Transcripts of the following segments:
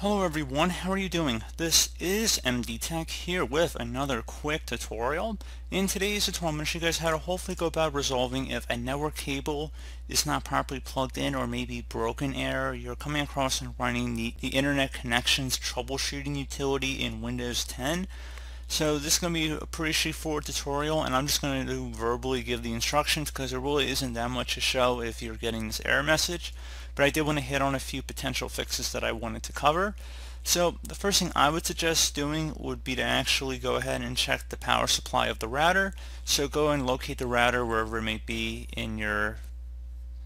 Hello everyone, how are you doing? This is MD Tech here with another quick tutorial. In today's tutorial, I'm going to show you guys how to hopefully go about resolving if a network cable is not properly plugged in or maybe broken error. You're coming across and running the, the Internet Connections Troubleshooting Utility in Windows 10. So this is going to be a pretty straightforward tutorial and I'm just going to verbally give the instructions because there really isn't that much to show if you're getting this error message. But I did want to hit on a few potential fixes that I wanted to cover. So the first thing I would suggest doing would be to actually go ahead and check the power supply of the router. So go and locate the router wherever it may be in your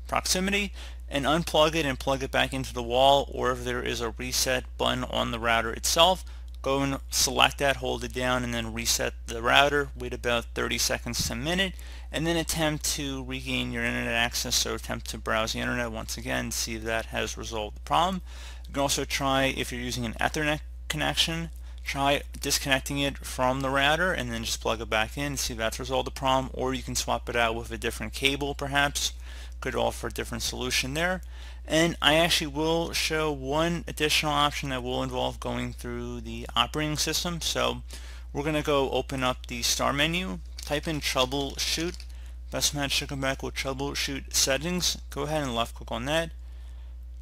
proximity and unplug it and plug it back into the wall or if there is a reset button on the router itself go and select that, hold it down, and then reset the router. Wait about 30 seconds to a minute, and then attempt to regain your internet access. So attempt to browse the internet once again, see if that has resolved the problem. You can also try, if you're using an Ethernet connection, try disconnecting it from the router and then just plug it back in, see if that's resolved the problem, or you can swap it out with a different cable perhaps. Could offer a different solution there. And I actually will show one additional option that will involve going through the operating system. So we're going to go open up the start menu, type in troubleshoot. Best match should come back with troubleshoot settings. Go ahead and left click on that.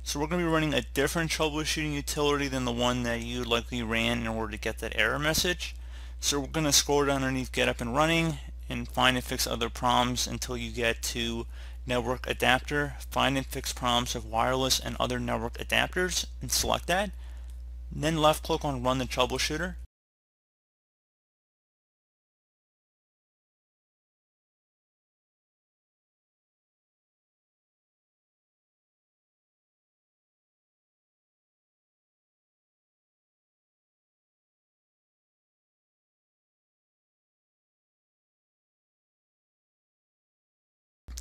So we're going to be running a different troubleshooting utility than the one that you likely ran in order to get that error message. So we're going to scroll down underneath get up and running and find and fix other problems until you get to network adapter, find and fix problems of wireless and other network adapters and select that. Then left click on run the troubleshooter.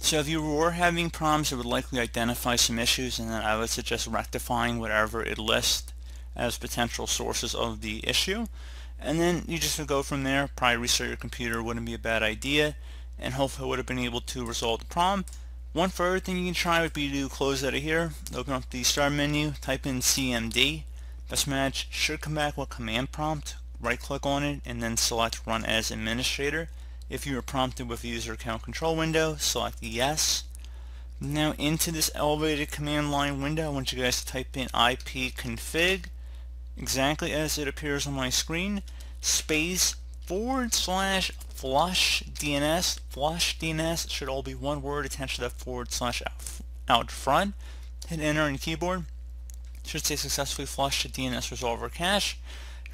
So if you were having problems, it would likely identify some issues and then I would suggest rectifying whatever it lists as potential sources of the issue. And then you just would go from there, probably restart your computer wouldn't be a bad idea and hopefully would have been able to resolve the problem. One further thing you can try would be to close out of here, open up the start menu, type in CMD. Best match should come back with command prompt, right click on it and then select run as administrator. If you are prompted with a user account control window, select yes. Now into this elevated command line window, I want you guys to type in ipconfig, exactly as it appears on my screen, space forward slash flush DNS. Flush DNS should all be one word attached to that forward slash out, front. Hit enter on keyboard. Should say successfully flushed DNS resolver cache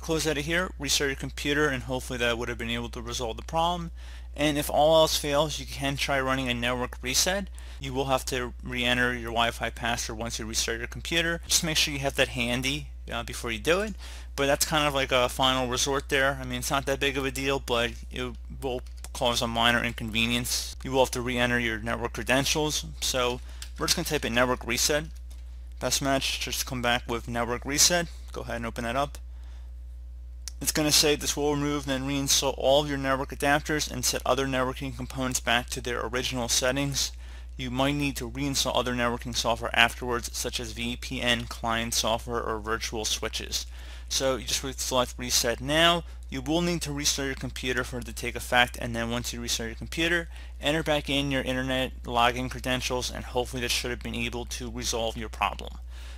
close out of here, restart your computer, and hopefully that would have been able to resolve the problem. And if all else fails, you can try running a network reset. You will have to re-enter your Wi-Fi password once you restart your computer. Just make sure you have that handy uh, before you do it. But that's kind of like a final resort there. I mean, it's not that big of a deal, but it will cause a minor inconvenience. You will have to re-enter your network credentials. So we're just going to type in network reset. Best match, just come back with network reset. Go ahead and open that up. It's going to say this will remove and then reinstall all of your network adapters and set other networking components back to their original settings. You might need to reinstall other networking software afterwards such as VPN client software or virtual switches. So you just select reset now. You will need to restart your computer for it to take effect and then once you restart your computer, enter back in your internet login credentials and hopefully that should have been able to resolve your problem.